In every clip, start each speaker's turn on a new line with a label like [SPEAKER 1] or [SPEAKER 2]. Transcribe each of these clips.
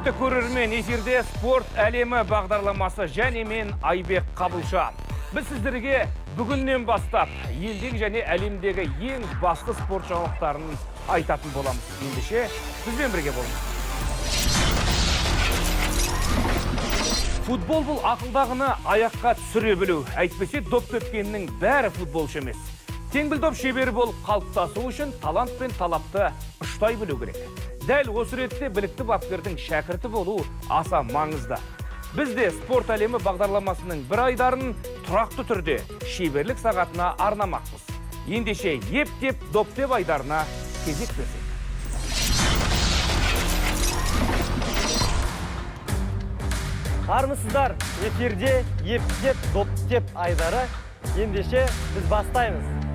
[SPEAKER 1] құрметті көрермен эфирде спорт әлемі бағдарламасы және мен айбек қабылша біз сіздерге бүгіннен бастап елдегі және әлемдегі ең басты спорт жаңалықтарын айтатын боламыз. Ендеше бізбен бірге болыңыз. Футбол бұл ақылдағыны аяққа түсіре білу. Әйтпесе доп тепкеннің бәрі футболшы емес. Теңбіл доп шебері болып қалыптасу үшін талант пен талапты ұштай білу керек. Дәл осы ретте білікті бапкердің шәкірті болу аса маңызды. Біз де спорт әлемі бағдарламасының бір айдарын тұрақты түрде шеберлік сағатына арнамақпыз. Ендеше еп деп доп деп айдарына кезек берсек.
[SPEAKER 2] Армысыздар эфирде ептеп доптеп айдары. Ендеше біз бастаймыз.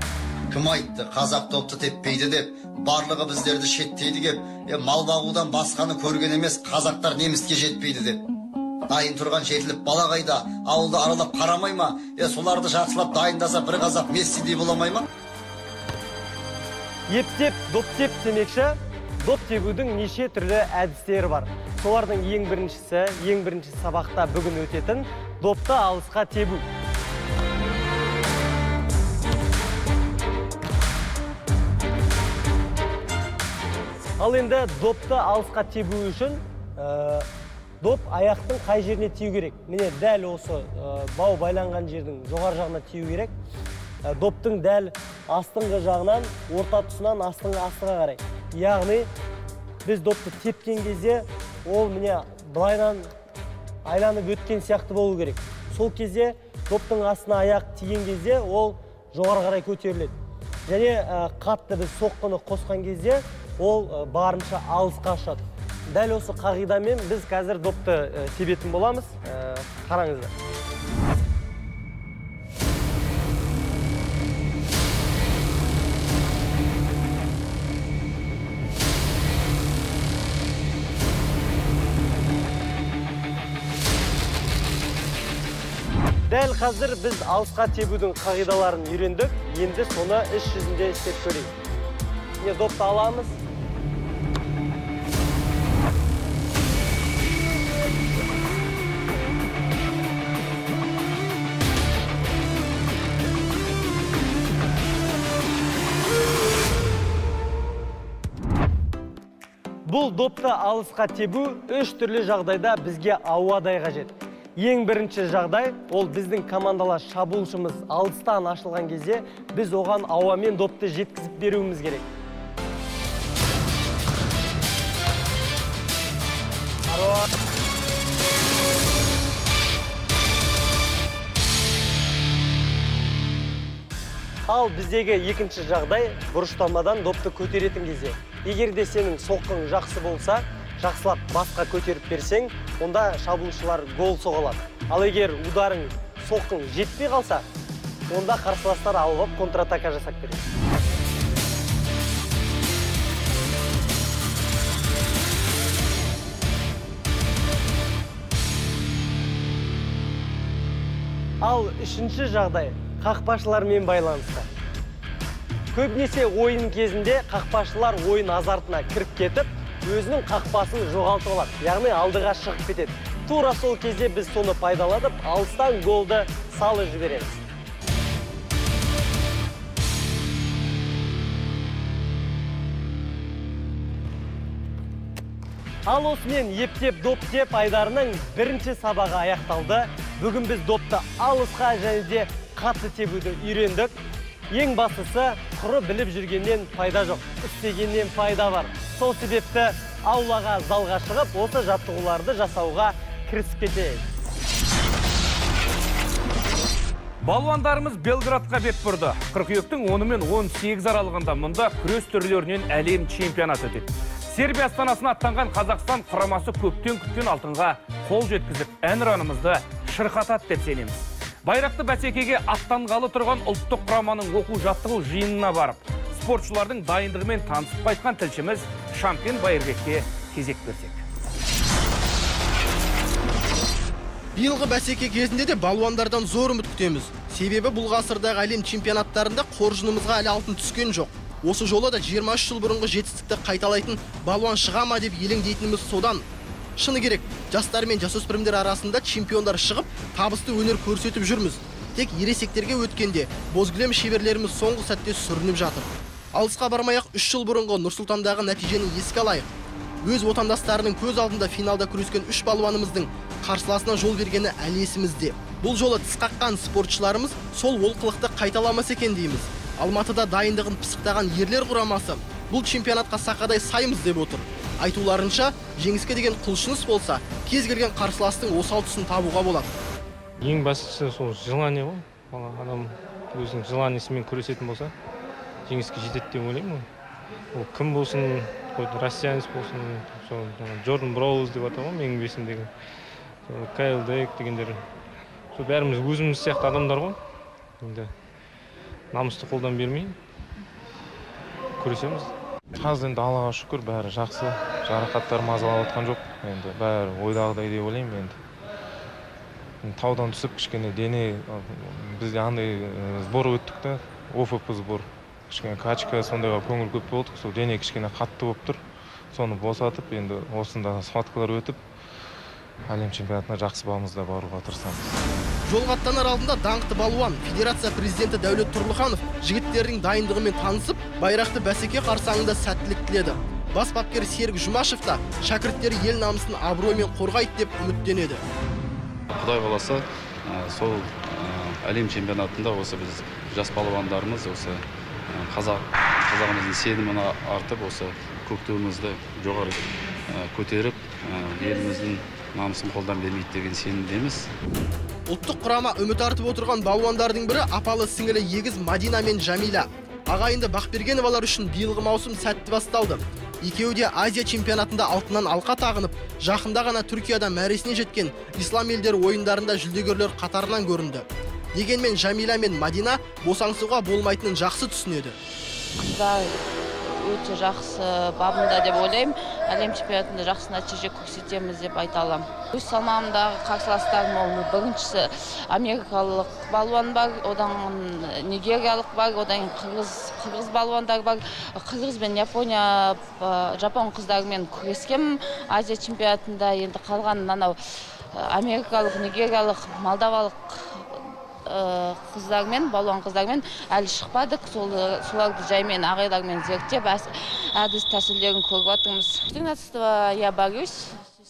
[SPEAKER 3] Кім айтты? Қазақ допты теппейді деп барлығы біздерді шеттейді кеп е мал бағудан басқаны көрген емес қазақтар неміске жетпейді деп. Дайын тұрған жетіліп бала қайда? Ауылды аралап қарамай ма? Е соларды жақсылап дайындаса бір қазақ мессидей бола алмай ма?
[SPEAKER 2] Ептеп доптеп демекші доп тебудің неше түрлі әдістері бар. Солардың ең біріншісі ең бірінші сабақта бүгін өтетін допты алысқа тебу. Ал енді допты алысқа тебу үшін ә, доп аяқтың қай жеріне тию керек? Міне дәл осы ә, бау байланған жердің жоғары жағына тию керек. Ә, доптың дәл астыңғы жағынан орта тұсынан астыңғы астыға қарай. Яғни біз допты тепкен кезде ол міне былайынан айланып өткен сияқты болу керек. Сол кезде доптың астына аяқ тиген кезде ол жоғары қарай көтеріледі. Және қатты біз соққыны қосқан кезде ол барынша алысқа ұшады. Дәл осы қағидамен біз қазір допты тебетін боламыз. Қараңыздар. Дәл қазір біз алысқа тебудің қағидаларын үйрендік. Енді соны іс жүзінде істеп көрейік. Міне допты аламыз? Бұл допты алысқа тебу үш түрлі жағдайда бізге ауадай қажет ең бірінші жағдай ол біздің командалас шабуылшымыз алыстан ашылған кезде біз оған ауамен допты жеткізіп беруіміз керек Хорош. Ал біздегі екінші жағдай бұрыштамадан допты көтеретін кезде. Егер де сенің соққың жақсы болса жақсылап басқа көтеріп берсең онда шабуылшылар гол соға алады ал егер ударың соққың жетпей қалса онда қарсыластар алып алып контратака жасап береді. Ал үшінші жағдай. Қақпашылармен байланысты. Көбінесе ойын кезінде қақпашылар ойын азартына кіріп кетіп өзінің қақпасын жоғалтып алады. Яғни алдыға шығып кетеді. Тура сол кезде біз соны пайдаланып алыстан голды салып жібереміз. Ал осымен ептеп доптеп айдарының бірінші сабағы аяқталды. Бүгін біз допты алысқа және де қатты тебуді үйрендік ең бастысы құры біліп жүргеннен пайда жоқ істегеннен пайда бар сол себепті аулаға залға шығып осы жаттығуларды жасауға кірісіп кетейік
[SPEAKER 1] Балуандарымыз Белградқа бет бұрды. Қыркүйектің 10 мен 18 аралығында мұнда күрес түрлерінен әлем чемпионаты өтеді. Сербия астанасына аттанған Қазақстан құрамасы көптен күткен алтынға қол жеткізіп, әнұранымызды шырқатады деп сенеміз. Байрақты бәсекеге аттанғалы тұрған ұлттық құраманың оқу жаттығу жиынына барып, спортшылардың дайындығымен танысып қайтқан тілшіміз Шампен Байырбекке кезек берсек.
[SPEAKER 4] биылғы бәсеке кезінде де балуандардан зор үміт күтеміз. Себебі бұл ғасырдағы әлем чемпионаттарында қоржынымызға әлі алтын түскен жоқ. Осы жолы да 23 жыл бұрынғы жетістікті қайталайтын балуан шыға деп елеңдейтініміз содан. Шыны керек жастар мен жасөспірімдер арасында чемпиондар шығып табысты өнер көрсетіп жүрміз. Тек ересектерге өткенде бозгілем шеберлеріміз соңғы сәтте сүрініп жатыр. Алысқа бармай ақ үш жыл бұрынғы нұрсұлтандағы нәтижені еске алайық. Өз отандастарының көз алдында финалда күрескен үш балуанымыздың қарсыласына жол бергені әлі есімізде. Бұл жолы тіс қаққан спортшыларымыз сол олқылықты қайталамаса екен дейміз. Алматыда дайындығын пысықтаған ерлер құрамасы бұл чемпионатқа сақадай саймыз деп отыр. Айтуларынша жеңіске деген құлшыныс болса кез келген қарсыластың осал тұсын табуға болады.
[SPEAKER 5] Ең бастысы сол желание ғой. Бала адам өзінің желаниесімен күресетін болса жеңіске жетеді деп ойлаймын ол кім болсын россиянец болсын сол джордан броуз деп атау ғой менің есімдегі. Сол кайл дейк дегендер. Сол бәріміз өзіміз сияқты адамдар ғой. Енді намысты қолдан бермей күресеміз. Қазір енді аллаға шүкір бәрі жақсы жарақаттар мазалап жатқан жоқ енді бәрі ойдағыдай деп ойлаймын енді таудан түсіп кішкене дене бізде андай сбор өттік та офп сбор кішкене качка сондайға көңіл көп болдық сол дене кішкене қатты болып тұр соны босатып енді осында схваткалар өтіп әлем чемпионатына жақсы бабымызда баруға тырысамыз
[SPEAKER 4] жолға аттанар алдында даңқты балуан федерация президенті дәулет тұрлыханов жігіттердің дайындығымен танысып байрақты бәсеке қарсаңында сәттілік тіледі бас бапкер серік жұмашев та шәкірттері ел намысын абыроймен қорғайды деп үміттенеді.
[SPEAKER 6] Құдай қаласа сол әлем чемпионатында осы біз жас балуандарымыз осы қазақ қазағымыздың сенімін артып осы көк туымызды жоғары көтеріп еліміздің намысын қолдан бермейді деген сенімдеміз.
[SPEAKER 4] Ұлттық құрама үміт артып отырған балуандардың бірі апалы сіңілі егіз мадина мен жамиля ағайынды бақбергеновалар үшін биылғы маусым сәтті басталды. Екеуі де азия чемпионатында алтыннан алқа тағынып жақында ғана түркияда мәресіне жеткен ислам елдері ойындарында жүлдегерлер қатарынан көрінді. Дегенмен жамиля мен мадина босаңсуға болмайтынын жақсы түсінеді.
[SPEAKER 7] Өте жақсы бабында деп ойлаймын. Әлем чемпионатында жақсы нәтиже көрсетеміз деп айта аламын өз салмағымдағы қарсыластарым ол біріншісі америкалық балуан бар одан нигериялық бар одан қырғыз қырғыз балуандар бар. Қырғыз бен япония жапон қыздарымен күрескенмін. Азия чемпионатында енді қалған анау америкалық нигериялық молдавалық қыздармен балуан қыздармен әлі шықпадық. Сол соларды жаймен ағайлармен зерттеп әдіс тәсілдерін көріп жатырмыз 13 я борюсь.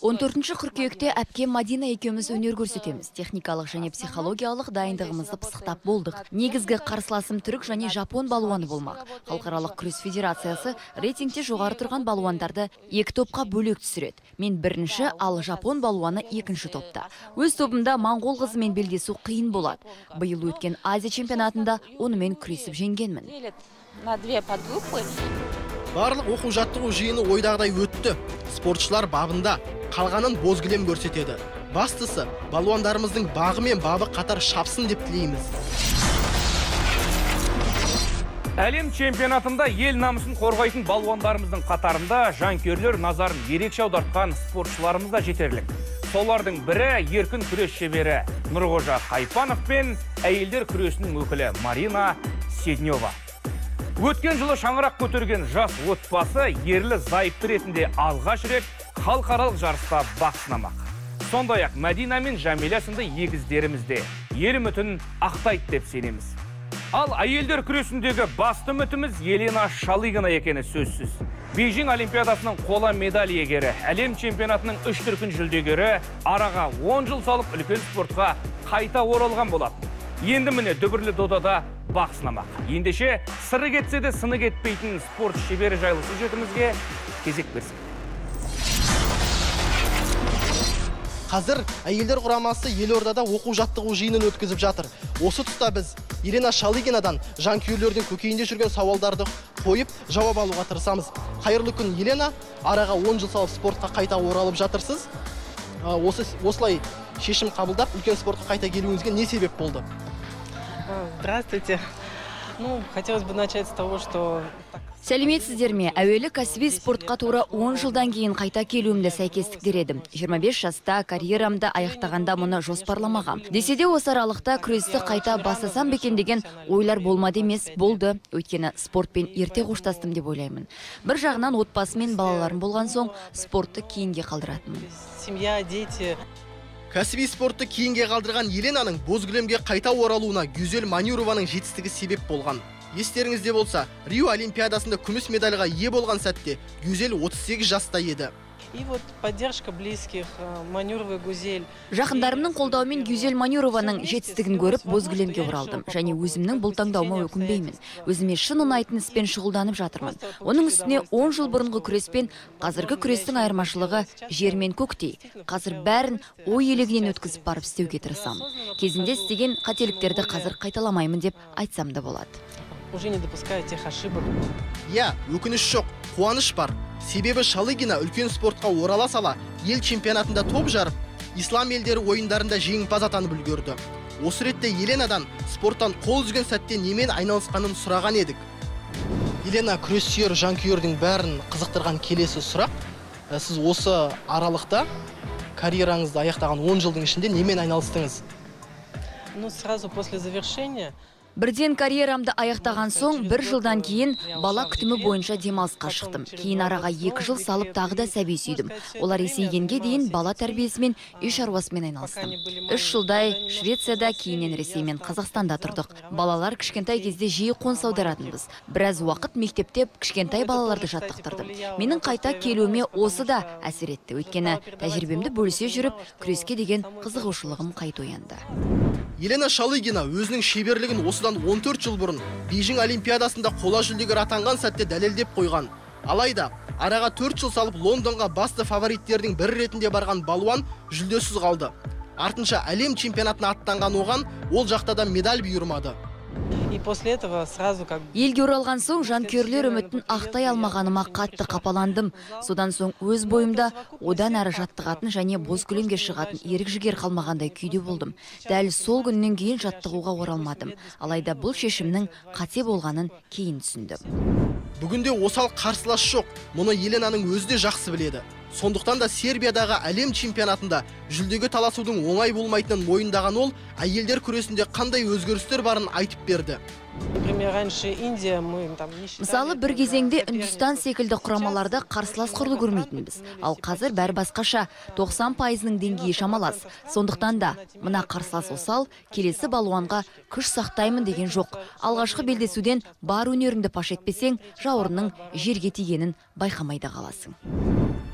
[SPEAKER 8] 14 қыркүйекте әпкем Мадина екеуміз өнер көрсетеміз. Техникалық және психологиялық дайындығымызды пысықтап болдық. Негізгі қарсыласым түрік және жапон балуаны болмақ. Халықаралық күрес федерациясы рейтингте жоғары тұрған балуандарды екі топқа бөлек түсіреді. Мен бірінші, ал жапон балуаны екінші топта. Өз тобымда моңғол қызымен белдесу қиын болады. Биыл өткен Азия чемпионатында онымен күресіп жеңгенмін.
[SPEAKER 7] на две
[SPEAKER 4] барлық оқу жаттығу жиыны ойдағыдай өтті. Спортшылар бабында қалғанын бозгілем көрсетеді. Бастысы балуандарымыздың бағы мен бабы қатар шапсын деп тілейміз.
[SPEAKER 1] Әлем чемпионатында ел намысын қорғайтын балуандарымыздың қатарында жанкүйерлер назарын ерекше аудартқан спортшыларымыз да жетерлік. Солардың бірі еркін күрес шебері нұрғожа қайпанов пен әйелдер күресінің өкілі марина седнева. Өткен жылы шаңырақ көтерген жас отбасы ерлі зайыпты ретінде алғаш рет халықаралық жарыста бақ сынамақ сондай ақ мәдина мен жәмила сынды егіздеріміз де ел үмітін ақтайды деп сенеміз Ал әйелдер күресіндегі басты үмітіміз Елена Шалыгина екені сөзсіз. Бейжің Олимпиадасының қола медаль иегері, әлем чемпионатының үш дүркін жүлдегері араға 10 жыл салып үлкен спортқа қайта оралған болатын. Енді міне дүбірлі додада бақ сынамақ. Ендеше сыры кетсе де сыны кетпейтін спорт шебері жайлы сюжетімізге кезек берсек.
[SPEAKER 4] қазір әйелдер құрамасы елордада оқу жаттығу жиынын өткізіп жатыр. Осы тұста біз елена шалыгинадан жанкүйерлердің көкейінде жүрген сауалдарды қойып жауап алуға тырысамыз. Қайырлы күн елена. Араға 10 жыл салып спортқа қайта оралып жатырсыз. Осы осылай шешім қабылдап үлкен спортқа қайта келуіңізге не себеп болды?
[SPEAKER 9] Здравствуйте. Ну, хотелось бы начать с того, что
[SPEAKER 8] сәлеметсіздер ме? Әуелі кәсіби спортқа тура 10 жылдан кейін қайта келуімді сәйкестіктер едім. 25 жаста карьерамды аяқтағанда мұны жоспарламағам десе де осы аралықта күресті қайта бастасам ба екен деген ойлар болмады емес болды. Өйткені спортпен ерте қоштастым деп ойлаймын. Бір жағынан отбасы мен балаларым болған соң спортты кейінге қалдыратынмын.
[SPEAKER 9] Семья дети.
[SPEAKER 4] Кәсіби спортты кейінге қалдырған еленаның боз кілемге қайта оралуына гюзель манюрованың жетістігі себеп болған. Естеріңізде болса рио олимпиадасында күміс медальға ие болған сәтте гюзель 38 жаста еді.
[SPEAKER 9] И вот поддержка близких э, манюрова гузель.
[SPEAKER 8] Жақындарымның қолдауымен гюзель манюрованың жетістігін көріп боз кілемге оралдым. және өзімнің бұл таңдауыма өкінбеймін өзіме шын ұнайтын іспен шұғылданып жатырмын. оның үстіне 10 жыл бұрынғы күрес пен қазіргі күрестің айырмашылығы жер мен көктей. қазір бәрін ой елегінен өткізіп барып істеуге тырысамын. Кезінде істеген қателіктерді қазір қайталамаймын деп айтсам да болады.
[SPEAKER 9] Уже не допуская тех ошибок.
[SPEAKER 4] Иә өкініш жоқ қуаныш бар. Себебі шалыгина үлкен спортқа орала сала ел чемпионатында топ жарып ислам елдері ойындарында жеңімпаз атанып үлгерді. Осы ретте еленадан спорттан қол үзген сәтте немен айналысқанын сұраған едік. Елена күрес жанкүйердің бәрін қызықтырған келесі сұрақ. Ә, сіз осы аралықта карьераңызды аяқтаған 10 жылдың ішінде немен айналыстыңыз?
[SPEAKER 9] Ну сразу после завершения
[SPEAKER 8] бірден карьерамды аяқтаған соң бір жылдан кейін бала күтімі бойынша демалысқа шықтым. Кейін араға екі жыл салып тағы да сәби сүйдім. Олар есейгенге дейін бала тәрбиесімен үй шаруасымен айналыстым. Үш жылдай швецияда кейіннен ресей мен қазақстанда тұрдық. Балалар кішкентай кезде жиі қоныс аударатынбыз. Біраз уақыт мектепте кішкентай балаларды жаттықтырдым. Менің қайта келуіме осы да әсер етті. Өйткені тәжірибемді бөлісе жүріп күреске деген қызығушылығым қайта оянды.
[SPEAKER 4] Елена шалыгина өзінің шеберлігін осыдан 14 жыл бұрын бейжің олимпиадасында қола жүлдегер атанған сәтте дәлелдеп қойған. Алайда араға 4 жыл салып лондонға басты фавориттердің бірі ретінде барған балуан жүлдесіз қалды. Артынша әлем чемпионатына аттанған оған ол жақта да медаль бұйырмады.
[SPEAKER 9] После этого сразу как
[SPEAKER 8] елге оралған соң жанкүйерлер үмітін ақтай алмағаныма қатты қапаландым. содан соң өз бойымда одан әрі жаттығатын және боз кілемге шығатын ерік жігер қалмағандай күйде болдым. дәл сол күннен кейін жаттығуға оралмадым. алайда бұл шешімнің қате болғанын кейін түсіндім.
[SPEAKER 4] Бүгінде осал қарсылас жоқ. Мұны еленаның өзі де жақсы біледі. Сондықтан да сербиядағы әлем чемпионатында жүлдеге таласудың оңай болмайтынын мойындаған ол әйелдер күресінде қандай өзгерістер барын айтып берді.
[SPEAKER 9] Например раньше индия мы там не считали
[SPEAKER 8] мысалы бір кезеңде үндістан секілді құрамаларды қарсылас құрлы көрмейтінбіз. ал қазір бәрі басқаша. 90 пайызының деңгейі шамалас. сондықтан да мына қарсылас осал келесі балуанға күш сақтаймын деген жоқ. алғашқы белдесуден бар өнеріңді паш етпесең жауырынның жерге тигенін байқамай да қаласың.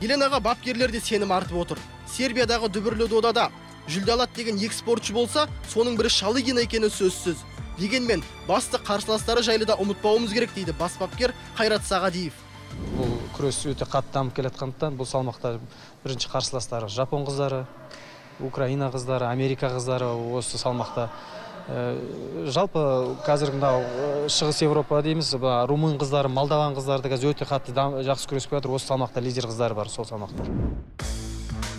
[SPEAKER 4] Еленаға бапкерлер де сенім артып отыр. Сербиядағы дүбірлі додада жүлде алады деген екі спортшы болса соның бірі шалыгина екені сөзсіз. Дегенмен басты қарсыластары жайлы да ұмытпауымыз керек дейді бас бапкер қайрат сағадиев.
[SPEAKER 10] Бұл күрес өте қатты дамып келе жатқандықтан бұл салмақта бірінші қарсыластары жапон қыздары украина қыздары америка қыздары осы салмақта. Ә, жалпы қазіргі мынау ә, шығыс европа дейміз румын қыздары молдаван қыздары да қазір өте қатты жақсы күресіп келе жатыр осы салмақта лидер қыздар бар сол салмақта.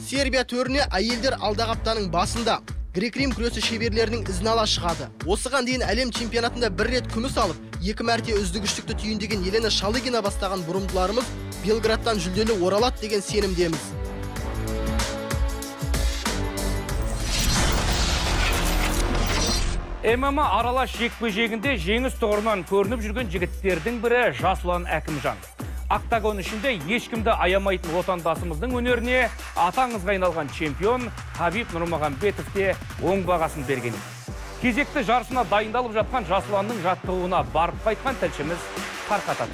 [SPEAKER 4] Сербия төріне әйелдер алдағы аптаның басында. Грек рим күресі шеберлерінің ізін ала шығады. Осыған дейін әлем чемпионатында бір рет күміс алып екі мәрте үздік үштікті түйіндеген елена шалыгина бастаған бұрымдыларымыз белградтан жүлделі оралады деген сенімдеміз.
[SPEAKER 1] Мма аралас жекпе жегінде жеңіс тұғырынан көрініп жүрген жігіттердің бірі жасұлан әкімжан. Октагон ішінде ешкімді аямайтын отандасымыздың өнеріне атаңызға айналған чемпион хабиб нұрмағанбетов те оң бағасын берген. Кезекті жарысына дайындалып жатқан жасұланның жаттығуына барып қайтқан тілшіміз тарқата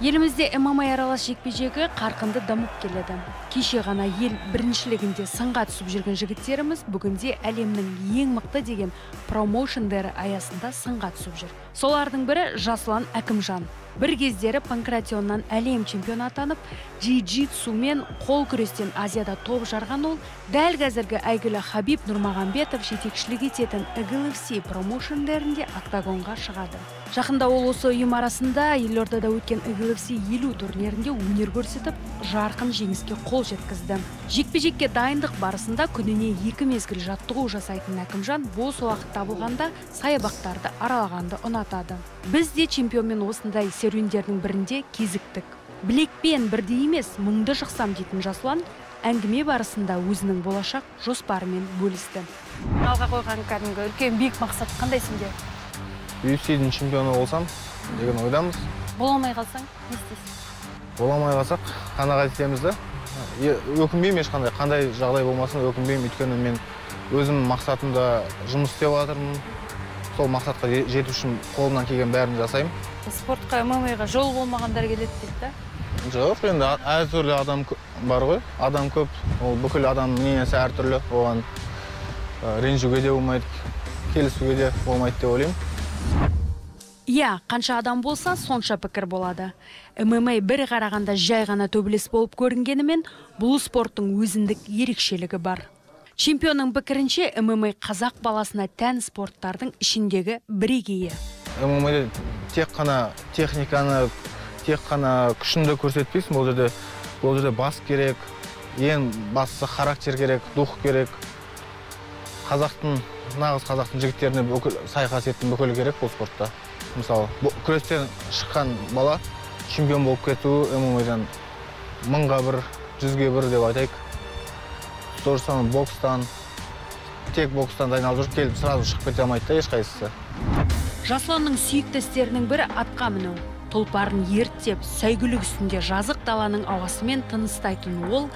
[SPEAKER 11] елімізде мма аралас жекпе жегі қарқынды дамып келеді. Кеше ғана ел біріншілігінде сынға түсіп жүрген жігіттеріміз бүгінде әлемнің ең мықты деген промоушндері аясында сынға түсіп жүр. Солардың бірі жасұлан әкімжан. Бір кездері панкратионнан әлем чемпионы атанып джи джитсу мен қол күрестен азияда топ жарған ол дәл қазіргі әйгілі хабиб нұрмағанбетов жетекшілік ететін ИГЛФС промоушндерінде октагонға шығады. Жақында ол осы ұйым арасында елордада өткен ИГЛФ UFC 50 турнирінде өнер көрсетіп, жарқын жеңіске қол жеткізді. Жекпе-жекке дайындық барысында күніне екі мезгіл жаттығу жасайтын Әкімжан бос уақыт табылғанда саябақтарды аралағанды ұнатады. Біз де чемпионмен осындай серуендердің бірінде кезіктік. Білекпен бірдей емес, мұңды шықсам дейтін Жасұлан әңгіме барысында өзінің болашақ жоспарымен бөлісті.
[SPEAKER 12] алға қойған кәдімгі үлкен биік мақсат қандай сенде
[SPEAKER 5] UFC-дің чемпионы болсам деген ойдамыз
[SPEAKER 12] бола алмай қалсаң не істейсің
[SPEAKER 5] бола алмай қалсақ қанағат етеміз да өкінбеймін ешқандай. Қандай жағдай болмасын өкінбеймін. Өйткені мен өзім мақсатымда жұмыс істеп жатырмын. Сол мақсатқа же- жету үшін қолымнан келген бәрін жасаймын.
[SPEAKER 12] Спортқа ммаға жол болмағандар келеді дейді да?
[SPEAKER 5] Жоқ енді әртүрлі адам бар ғой. Адам көп. Ол бүкіл адам мнениесі әртүрлі оған ренжуге де болмайды келісуге де болмайды деп ойлаймын.
[SPEAKER 11] Иә, қанша адам болса, сонша пікір болады. ММА бір қарағанда жай ғана төбелес болып көрінгенімен, бұл спорттың өзіндік ерекшелігі бар. Чемпионның пікірінше, ММА қазақ баласына тән спорттардың ішіндегі бірегейі.
[SPEAKER 5] ммаде тек қана техниканы тек қана күшіңді көрсетпейсің бұл жерде бұл жерде бас керек ең бастысы характер керек дух керек қазақтың нағыз қазақтың жігіттеріне сай қасиеттің бүкілі керек бұл спортта мысалы күрестен шыққан бала чемпион болып кетуі ммадан мыңға бір жүзге бір деп айтайық то же самое бокстан тек бокстан айналып жүріп келіп сразу шығып кете алмайды да ешқайсысы
[SPEAKER 11] Жасұланның сүйікті істерінің бірі атқа міну. Тұлпарын ерттеп, сәйгүлік үстінде жазық даланың ауасымен тыныстайтын ол,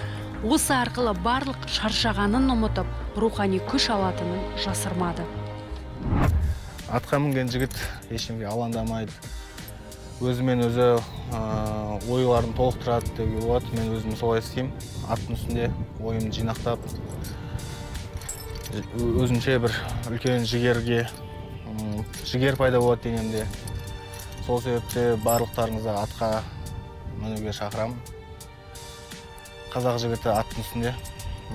[SPEAKER 11] осы арқылы барлық шаршағанын ұмытып, рухани күш алатынын жасырмады.
[SPEAKER 5] Атқа мінген жігіт ешкімге алаңдамайды. Өзімен өзі ойларын толықтырады деуге болады мен өзім солай істеймін. Аттың үстінде ойымды жинақтап өзімше бір үлкен жігерге жігер пайда болады денемде сол себепте барлықтарыңызды атқа мінуге шақырамын. Қазақ жігіті аттың үстінде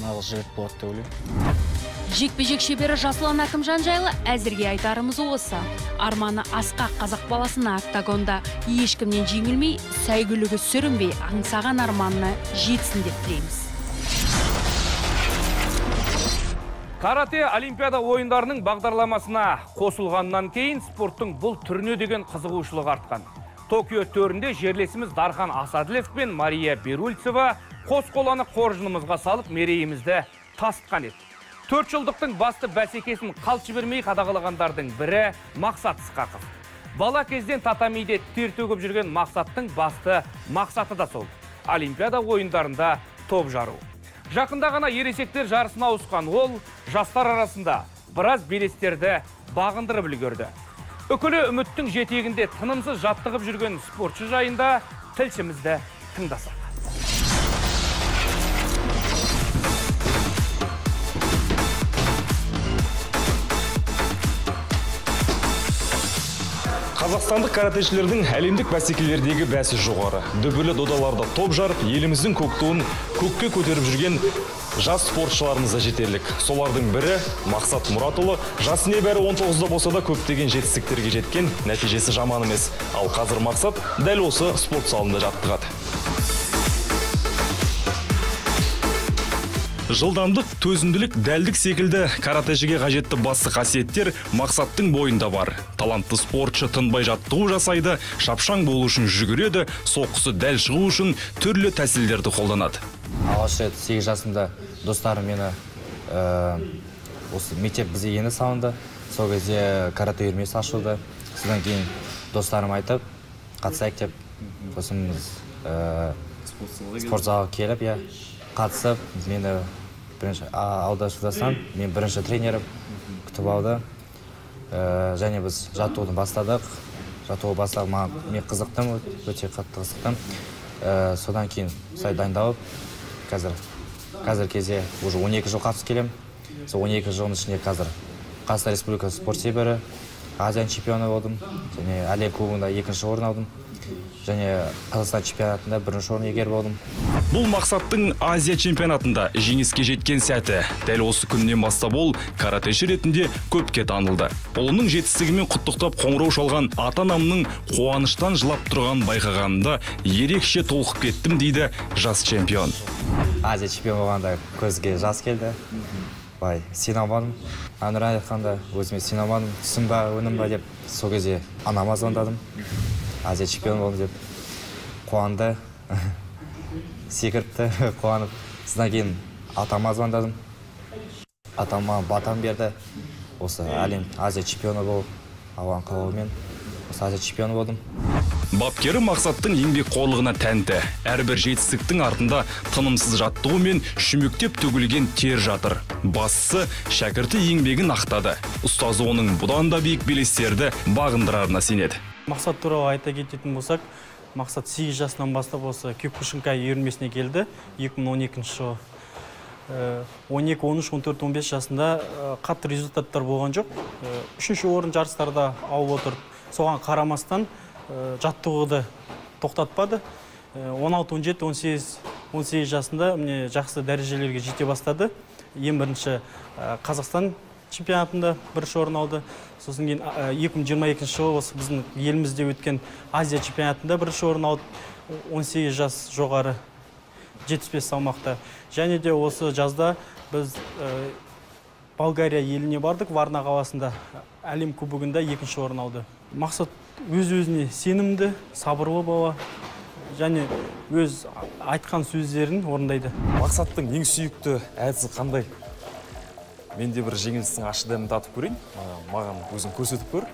[SPEAKER 5] нағыз жігіт болады деп ойлаймын.
[SPEAKER 11] Жекпе-жек шебері Жасұлан Әкімжан жайлы әзірге айтарымыз осы. Арманы асқақ қазақ баласына октагонда ешкімнен жеңілмей, сәйгүлігі сүрінбей, аңсаған арманына жетсін деп тілейміз.
[SPEAKER 1] Карате Олимпиада ойындарының бағдарламасына қосылғаннан кейін спорттың бұл түріне деген қызығушылық артқан. Токио төрінде жерлесіміз Дархан Асаділев пен Мария Берульцева қос қоланы қоржынымызға салып мерейімізді тасытқан еді. Төрт жылдықтың басты бәсекесін қалт жібермей қадағалағандардың бірі Мақсат Сқақов. Бала кезден татамиде тер төгіп жүрген Мақсаттың басты мақсаты да сол. Олимпиада ойындарында топ жару. Жақында ғана ересектер жарысына ауысқан ол жастар арасында біраз белестерді бағындырып үлгерді. Үкілі үміттің жетегінде тынымсыз жаттығып жүрген спортшы жайында тілшімізді тыңдасақ.
[SPEAKER 13] Қазақстандық каратешілердің әлемдік бәсекелердегі бәсі жоғары. Дүбірлі додаларда топ жарып, еліміздің көк туын көкке көтеріп жүрген жас спортшыларымыз да жетерлік. Солардың бірі Мақсат Мұратұлы жас небәрі 19-да болса да көптеген жетістіктерге жеткен, нәтижесі жаман емес. Ал қазір Мақсат дәл осы спорт залында жаттығады. Жылдамдық, төзімділік, дәлдік секілді каратэшіге қажетті басты қасиеттер мақсаттың бойында бар. Талантты спортшы тынбай жаттығу жасайды, шапшаң болу үшін жүгіреді, соққысы дәл шығу үшін түрлі тәсілдерді қолданады.
[SPEAKER 14] алғаш рет сегіз жасымда достарым мені ә, осы мектеп бізге енді салынды сол кезде каратэ үйірмесі ашылды содан кейін достарым айтып қатысайық деп сосын біз ә, спорт залға келіп иә қатысып мені бірінші а- алғашқыдасынан мен бірінші тренерім. Күтіп алды. Ә, және біз жаттығуды бастадық. Жаттығу бастап маған мен қызықтым өте қатты қызықтым. Ә, содан кейін сай дайындалып қазір қазір кезде уже 12 жыл қатысып келемін. Сол 12 жылдың ішінде қазір қазақстан республикасы спорт шебері азия чемпионы болдым. Және әлем кубогында екінші орын алдым. Және қазақстан чемпионатында бірінші орын иегері болдым.
[SPEAKER 13] Бұл мақсаттың азия чемпионатында жеңіске жеткен сәті. Дәл осы күннен бастап ол каратэші ретінде көпке танылды. Ұлының жетістігімен құттықтап қоңырау шалған ата анамның қуаныштан жылап тұрғанын байқағанымда ерекше толқып кеттім дейді жас чемпион.
[SPEAKER 14] Азия чемпион болғанда көзге жас келді. Былай сене алмадым әнұран айтқанда өзіме сене алмадым түсім ба өнім ба деп сол кезде анама звондадым. Азия чемпионы болдым деп қуанды секіріпті қуанып содан кейін атама звондадым атам маған батам берді осы әлем азия чемпионы болып алланың қалауымен осы азия чемпионы болдым
[SPEAKER 13] бапкері мақсаттың еңбекқорлығына тәнті әрбір жетістіктің артында тынымсыз жаттығу мен шүмектеп төгілген тер жатыр бастысы шәкірті еңбегін ақтады ұстазы оның бұдан да биік белестерді бағындырарына сенеді
[SPEAKER 15] мақсат туралы айта кететін болсақ мақсат 8 жасынан бастап осы кюкушинкай үйірмесіне келді 2012 жылы. 12 13 14 15 жасында э, қатты результаттар болған жоқ. Э, үшінші орын жарыстарда алып отыр соған қарамастан э, жаттығуды тоқтатпады. 16 17 18 18 жасында міне жақсы дәрежелерге жете бастады. Ең бірінші қазақстан чемпионатында бірінші орын алды. Сосын кейін ә, 2022 жылы осы біздің елімізде өткен азия чемпионатында бірінші орын алды. 18 жас жоғары 75 салмақта. Және де осы жазда біз ә, болгария еліне бардық. Варна қаласында әлем кубогында екінші орын алды. Мақсат өз өзіне сенімді сабырлы бала және өз айтқан сөздерін орындайды.
[SPEAKER 13] Мақсаттың ең сүйікті әдісі қандай? Мен де бір жеңілістің ащы дәмін татып көрейін. Маған өзің көрсетіп көр.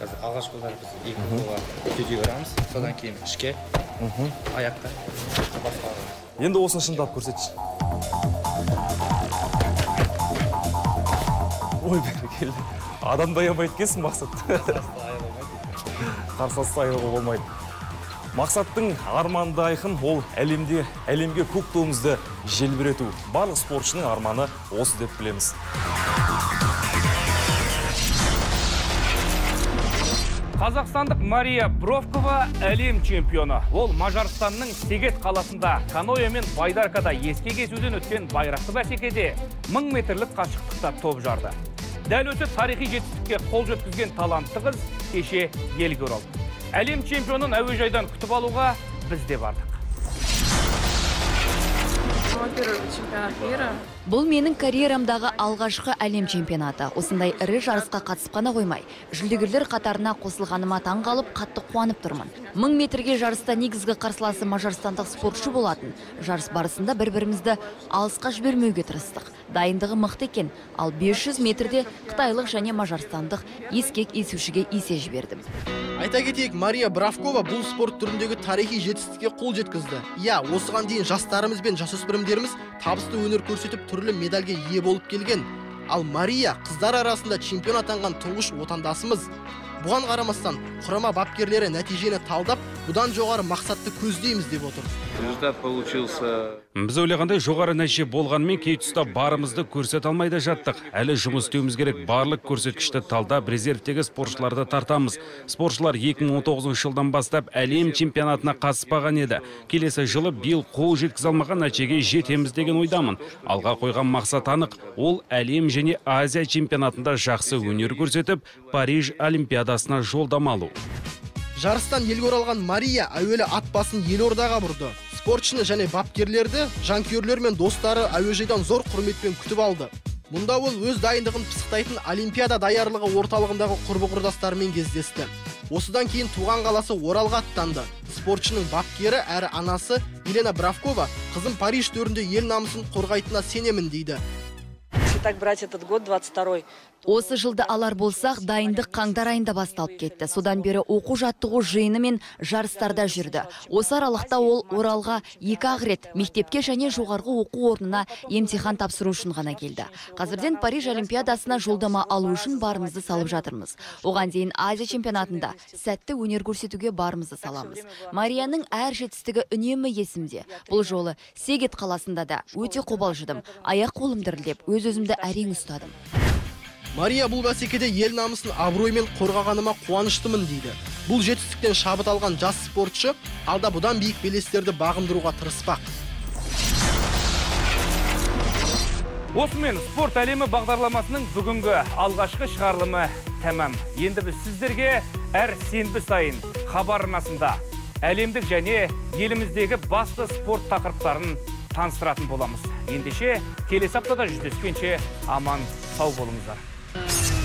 [SPEAKER 14] Қазір алғашқы жылдары біз екі қолға төтей барамыз содан кейін ішке аяққа
[SPEAKER 13] енді осыны шындап көрсетші. Ой бәрекелді. Адамды аямайды екенсің мақсат. Қарсыласты аяуға болмайды. Мақсаттың арманды айқын ол әлемде әлемге көк туымызды желбірету. Барлық спортшының арманы осы деп білеміз.
[SPEAKER 1] Қазақстандық Мария Бровкова әлем чемпионы. Ол Мажарстанның Сегет қаласында каноэ мен байдаркада еске кесуден өткен байрақты бәсекеде 1000 метрлік қашықтықта топ жарды. Дәл осы тарихи жетістікке қол жеткізген талантты қыз кеше елге оралды. Әлем чемпионын әуежайдан күтіп алуға біз де бардық.
[SPEAKER 12] Мой первый чемпионат мира.
[SPEAKER 8] Бұл менің карьерамдағы алғашқы әлем чемпионаты. Осындай ірі жарысқа қатысып қана қоймай, жүлдегерлер қатарына қосылғаныма таң қалып, қатты қуанып тұрмын. 1000 метрге жарыста негізгі қарсыласы мажарстандық спортшы болатын. Жарыс барысында бір-бірімізді алысқа жібермеуге тырыстық. Дайындығы мықты екен, ал 500 метрде қытайлық және мажарстандық ескек есушіге есе жібердім.
[SPEAKER 4] айта кетейік мария бравкова бұл спорт түріндегі тарихи жетістікке қол жеткізді иә осыған дейін жастарымыз бен жасөспірімдеріміз табысты өнер көрсетіп түрлі медальге ие болып келген. Ал мария қыздар арасында чемпион атанған тұңғыш отандасымыз. Бұған қарамастан құрама бапкерлері нәтижені талдап бұдан жоғары мақсатты көздейміз деп отыр.
[SPEAKER 16] Результат получился.
[SPEAKER 17] Біз ойлағандай жоғары нәтиже болғанымен кей тұста барымызды көрсете алмай да жаттық. Әлі жұмыс істеуіміз керек барлық көрсеткішті талдап резервтегі спортшыларды тартамыз. Спортшылар 2019 жылдан бастап әлем чемпионатына қатыспаған еді. Келесі жылы биыл қол жеткізе алмаған нәтижеге жетеміз деген ойдамын. Алға қойған мақсат анық ол әлем және азия чемпионатында жақсы өнер көрсетіп париж олимпиадасына жолдама алу
[SPEAKER 4] жарыстан елге оралған мария әуелі ат басын елордаға бұрды. Спортшыны және бапкерлерді жанкүйерлер мен достары әуежайдан зор құрметпен күтіп алды. Мұнда ол өз дайындығын пысықтайтын олимпиада даярлығы орталығындағы құрбы құрдастарымен кездесті. Осыдан кейін туған қаласы оралға аттанды. Спортшының бапкері әрі анасы елена бравкова қызым париж төрінде ел намысын қорғайтынына сенемін дейді.
[SPEAKER 18] Если так брать этот год, 22
[SPEAKER 8] Осы жылды алар болсақ, дайындық қаңтар айында басталып кетті. Содан бері оқу жаттығу жиыны мен жарыстарда жүрді. Осы аралықта ол Оралға екі ақ рет мектепке және жоғарғы оқу орнына емтихан тапсыру үшін ғана келді. Қазірден Париж олимпиадасына жолдама алу үшін барымызды салып жатырмыз. Оған дейін Азия чемпионатында сәтті өнер көрсетуге барымызды саламыз. Марияның әр жетістігі үнемі есімде. Бұл жолы Сегет қаласында да өте қобалжыдым. Аяқ қолым дірілдеп, өз өзімді әрең ұстадым.
[SPEAKER 4] Мария бұл бәсекеде ел намысын абыроймен қорғағаныма қуаныштымын дейді. Бұл жетістіктен шабыт алған жас спортшы алда бұдан биік белестерді бағындыруға тырыспақ.
[SPEAKER 1] Осымен спорт әлемі бағдарламасының бүгінгі алғашқы шығарылымы тәмам. Енді біз сіздерге әр сенбі сайын хабар арнасында әлемдік және еліміздегі басты спорт тақырыптарын таныстыратын боламыз. Ендеше келесі аптада жүздескенше аман сау болыңыздар. Thank you.